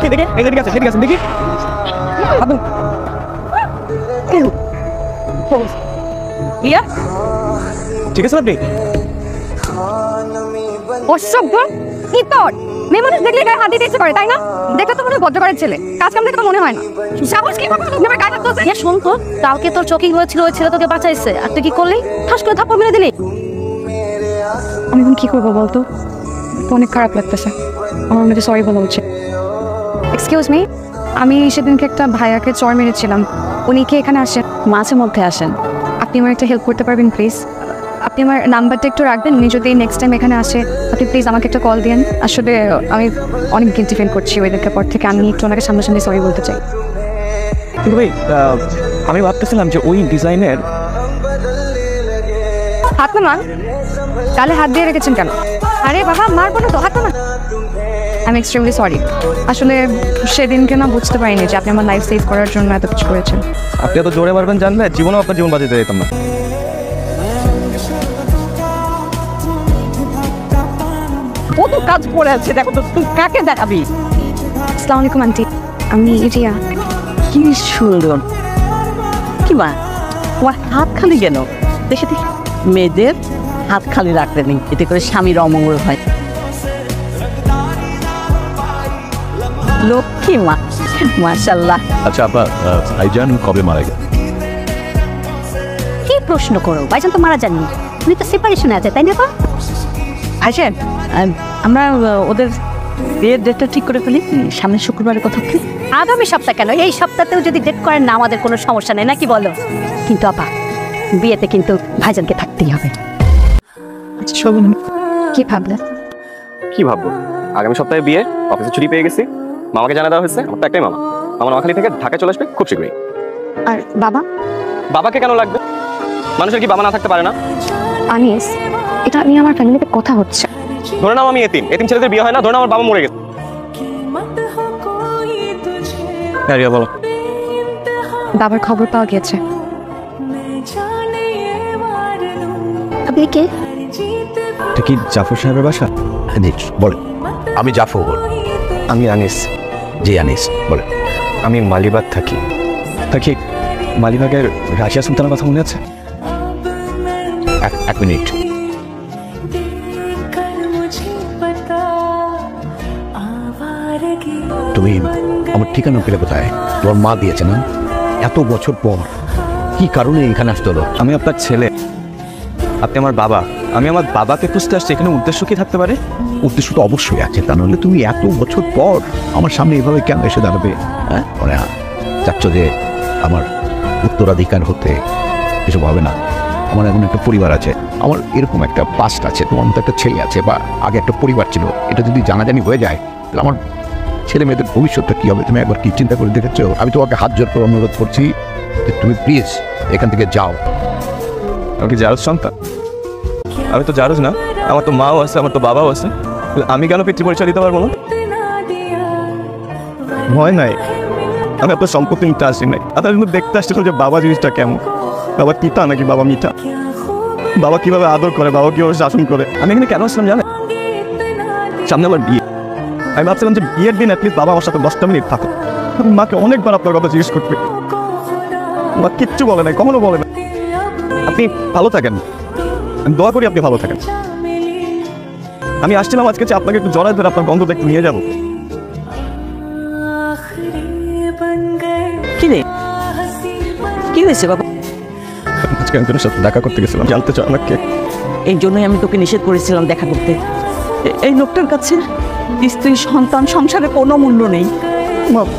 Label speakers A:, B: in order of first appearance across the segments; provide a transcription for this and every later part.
A: ঠিক আছে আছে দেখি। ঠিক আছে আপনি?
B: অসভ্য কি মেয়ে মানুষ দেখলে গায়ে হাত দিতে ইচ্ছে করে তাই না? দেখলে তো মনে ছেলে। কাজ কাম দেখে তো মনে হয় না। সাহস কি তুমি আমার গায়ে হাত দিতে
C: শুন তো কালকে তোর হয়েছিল ওই ছেলে তোকে বাঁচাইছে। আর তুই কি করলি? ঠাস করে থাপ্পড় মেরে দিলি?
B: আমি এখন কি করব বলতো? তো অনেক খারাপ লাগতেছে। আমার মধ্যে সরি বলা উচিত। এক্সকিউজ মি আমি সেদিনকে একটা ভাইয়াকে চর মেরেছিলাম। উনি কি এখানে আসেন?
C: মাঝে মধ্যে আসেন।
B: আপনি আমার একটা হেল্প করতে পারবেন প্লিজ আপনি আমার নাম্বারটা একটু রাখবেন উনি যদি নেক্সট টাইম এখানে আসে আপনি প্লিজ আমাকে একটা কল দিন আসলে আমি অনেক গিলটি ফিল করছি ওই দিনকে পর থেকে। আমি একটু ওনাকে সামনাসামনি সরি বলতে চাই।
A: কিন্তু ভাই আমি ভাবতেছিলাম যে ওই ডিজাইনের
B: হাত নামান তাহলে হাত দিয়ে রেখেছেন কেন? আরে বাবা মারবো না তো হাত নামান আমি এক্সট্রিমলি সরি আসলে সেদিনকে না বুঝতে পারিনি যে আপনি আমার লাইফ সেভ করার জন্য এত কিছু করেছেন।
A: আপনি এত জোরে পারবেন জানলে জীবনেও আপনার জীবন বাঁচাতে যেতাম না।
C: কত কাজ পড়ে আছে দেখো তো তুই কাকে দেখাবি?
B: আসসালামু আলাইকুম আন্টি। আমি রিয়া।
C: কি সুন্দর। কি মা তোমার হাত খালি কেন? দেখে দেখি। মেয়েদের হাত খালি রাখতে নেই। এতে করে স্বামীর অমঙ্গল হয়। লক্ষ্মী মা মাশাল্লাহ
D: আচ্ছা আপা ভাইজান কবে মারা গেল?
C: কি প্রশ্ন করো? ভাইজান তো মারা যাননি। উনি তো সেপারেশনে আছে তাই না তো? আসেন আমরা ওদের বিয়ের ডেটটা ঠিক করে ফেলি। সামনের শুক্রবারের কথা কি? আগামী সপ্তাহ কেন? এই সপ্তাহতেও যদি ডেট করেন না আমাদের কোনো সমস্যা নেই নাকি বলো? কিন্তু আপা বিয়েতে কিন্তু ভাইজানকে থাকতেই হবে।
B: কি ভাবলেন
E: কি ভাববো? আগামী সপ্তাহে বিয়ে অফিসে ছুটি পেয়ে গেছি। মামাকে জানা দেওয়া হয়েছে আমার তো একটাই মামা। আমার নোয়াখালী থেকে ঢাকায় চলে আসবে খুব শীঘ্রই।
B: আর বাবা?
E: বাবাকে কেন লাগবে? মানুষের কি বাবা না থাকতে পারে না?
B: আনিস এটা নিয়ে আমার ফ্যামিলিতে কথা হচ্ছে।
E: ধরে নাও আমি এতিম। এতিম ছেলেদের বিয়ে হয় না ধরে নাও আমার বাবা মরে গেছে।
A: হ্যাঁ বলো।
B: বাবার খবর পাওয়া গেছে
C: আপনি কে?
A: এটা কি জাফর সাহেবের বাসা?
D: জি বল। আমি জাফর
A: আমি আনিস
D: জি আনিস বলে।
A: আমি মালিবাগ থাকি। থাকি মালিবাগের রাশিয়া সুলতানের কথা মনে আছে?
D: এক এক মিনিট। তুমি আমার ঠিকানা পেলে কোথায় তোমার মা দিয়েছে না? এত বছর পর। কি কারণে এখানে আসতে হলো?
A: আমি আপনার ছেলে। আপনি আমার বাবা। আমি আমার বাবাকে খুঁজতে আসছি। এখানে উদ্দেশ্য কি থাকতে পারে?
D: উদ্দেশ্য তো অবশ্যই আছে। তা নাহলে তুমি এত বছর পর আমার সামনে এভাবে কেন এসে দাঁড়াবে? হ্যাঁ? মানে চাচ্ছ যে আমার উত্তরাধিকার হতে এসব হবে না? আমার এখন একটা পরিবার আছে। আমার এরকম একটা পাস্ট আছে। তোমার মতো একটা ছেলে আছে বা আগে একটা পরিবার ছিল। এটা যদি জানাজানি হয়ে যায় তাহলে আমার ছেলে মেয়েদের ভবিষ্যৎটা কী হবে? তুমি একবার কি চিন্তা করে দেখেছ? আমি তোমাকে হাত জোর করে অনুরোধ করছি যে তুমি প্লিজ এখান থেকে যাও।
A: আমি কি সন্তান? আমি তো জারজ না, আমার তো মাও আছে, আমার তো বাবাও আছে। আমি কেন পিতৃ পরিচয় দিতে পারব ভয় নাই। আমি আপনার সম্পত্তি নিতে আসি নাই। আপনার কিন্তু দেখতে আসছিলাম যে বাবা জিনিসটা কেমন। বাবা তিতা নাকি বাবা মিঠা? বাবা কীভাবে আদর করে, বাবা কীভাবে শাসন করে? আমি এখানে কেন আসলাম জানেন? সামনে আমার বিয়ে। আমি ভাবছিলাম যে বিয়ের দিন অ্যাটলিস্ট বাবা আমার সাথে দশটা মিনিট থাকো মাকে অনেকবার আপনার কথা জিজ্ঞেস করবে মা কিচ্ছু বলে নাই কখনো বলে না আপনি ভালো থাকেন। আমি দোয়া করি আপনি ভালো থাকেন। আমি আসছিলাম আজকে আপনাকে একটু জড়ায় ধরে আপনার গন্ধটা একটু নিয়ে যাব।
C: কি কি হয়েছে বাবা?
A: আজকে একজনের সাথে দেখা করতে গেছিলাম জানতে চাও আমাকে।
C: এই জন্যই আমি তোকে নিষেধ করেছিলাম দেখা করতে। এই লোকটার কাছে স্ত্রী সন্তান সংসারে কোনো মূল্য নেই।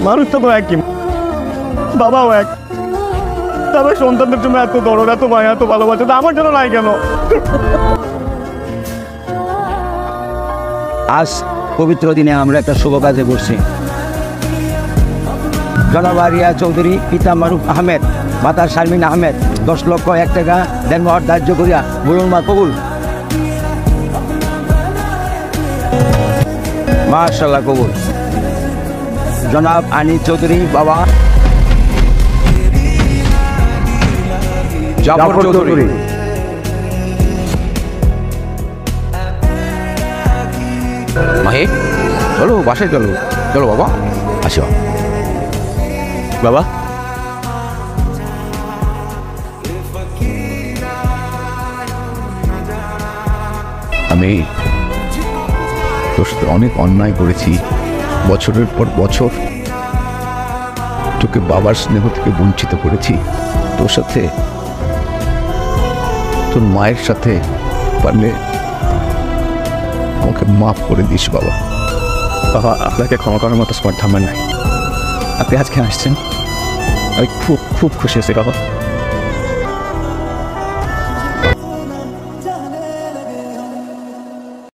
A: মানুষ তো একই বাবাও এক। তারপরে সন্তানদের জন্য এত দরদ, এত মায়া, এত ভালোবাসা আমার জন্য নাই কেন?
F: আজ পবিত্র দিনে আমরা একটা শুভ কাজে করছি জনাব আরিয়া চৌধুরী পিতা মারুফ আহমেদ মাতা শারমিন আহমেদ, দশ লক্ষ এক টাকা দেন মহর ধার্য করিয়া বলুন মা কবুল। মার্শাল্লাহ কবুল। জনাব আনি চৌধুরী বাবা। জাফর চৌধুরী।
D: মাহে চলো বাসায় চলো। চলো বাবা। আসো।
A: বাবা।
D: আমি তোর সাথে অনেক অন্যায় করেছি। বছরের পর বছর তোকে বাবার স্নেহ থেকে বঞ্চিত করেছি। তোর সাথে তোর মায়ের সাথে পারলে আমাকে মাফ করে দিস, বাবা।
A: বাবা, আপনাকে ক্ষমা করার মতো স্পর্ধা আমার নাই। আপনি আজকে আসছেন। আমি খুব খুব খুশি আছি, বাবা।